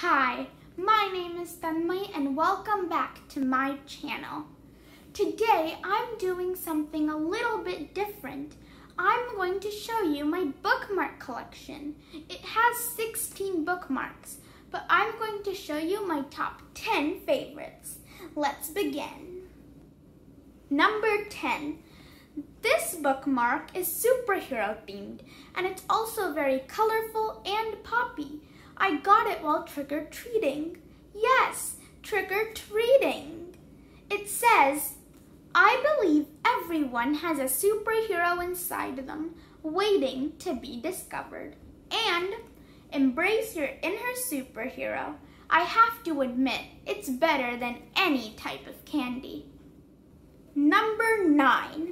Hi, my name is Tanmayee and welcome back to my channel. Today I'm doing something a little bit different. I'm going to show you my bookmark collection. It has 16 bookmarks, but I'm going to show you my top 10 favorites. Let's begin. Number 10. This bookmark is superhero themed and it's also very colorful and. I got it while trick-or-treating. Yes, trick-or-treating. It says, I believe everyone has a superhero inside them, waiting to be discovered. And embrace your inner superhero. I have to admit, it's better than any type of candy. Number nine.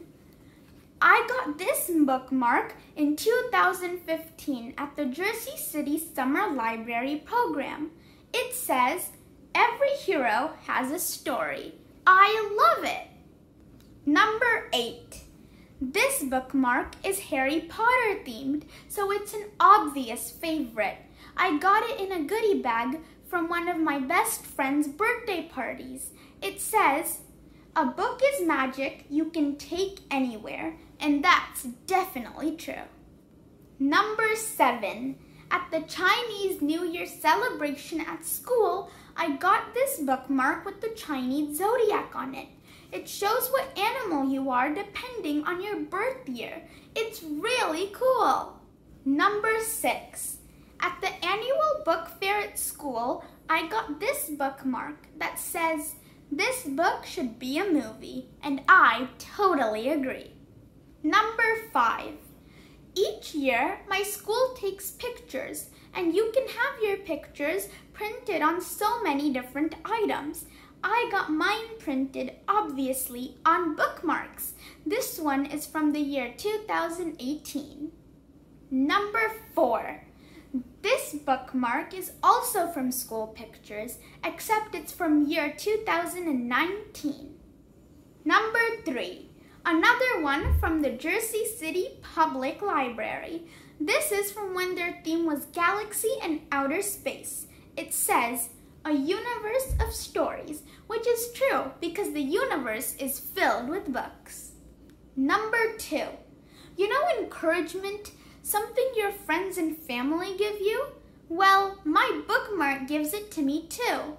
I got this bookmark in 2015 at the Jersey City Summer Library program. It says, Every hero has a story. I love it. Number 8. This bookmark is Harry Potter themed, so it's an obvious favorite. I got it in a goodie bag from one of my best friend's birthday parties. It says, a book is magic you can take anywhere, and that's definitely true. Number seven, at the Chinese New Year celebration at school, I got this bookmark with the Chinese zodiac on it. It shows what animal you are depending on your birth year. It's really cool. Number six, at the annual book fair at school, I got this bookmark that says, this book should be a movie, and I totally agree. Number five. Each year, my school takes pictures, and you can have your pictures printed on so many different items. I got mine printed, obviously, on bookmarks. This one is from the year 2018. Number four. This bookmark is also from school pictures, except it's from year 2019. Number three, another one from the Jersey City Public Library. This is from when their theme was galaxy and outer space. It says, a universe of stories, which is true because the universe is filled with books. Number two, you know encouragement Something your friends and family give you? Well, my bookmark gives it to me too.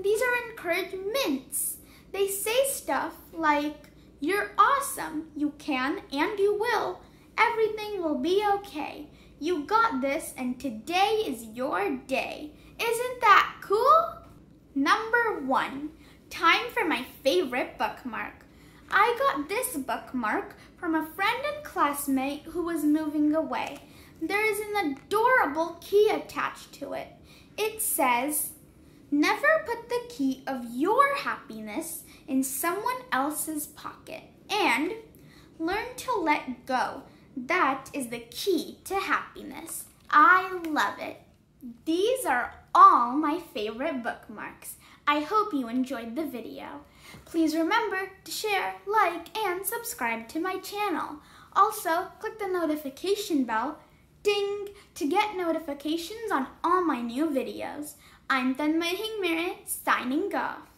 These are encouragements. They say stuff like, you're awesome, you can and you will. Everything will be okay. You got this and today is your day. Isn't that cool? Number one, time for my favorite bookmark. I got this bookmark from a friend and classmate who was moving away. There is an adorable key attached to it. It says, Never put key of your happiness in someone else's pocket. And learn to let go. That is the key to happiness. I love it. These are all my favorite bookmarks. I hope you enjoyed the video. Please remember to share, like, and subscribe to my channel. Also, click the notification bell, ding, to get notifications on all my new videos. I'm Tanmayee Hingmire, signing off.